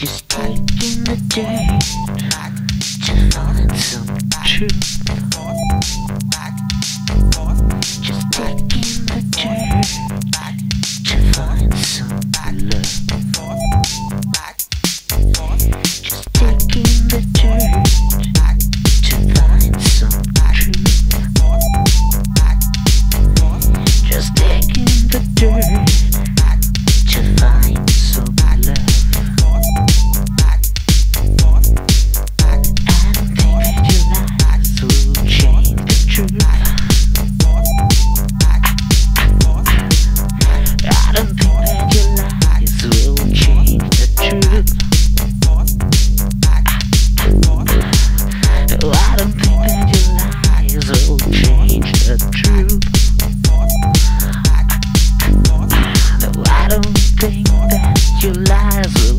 Just taking the day to find some truth. think that your lies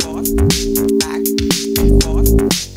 forth, back and forth.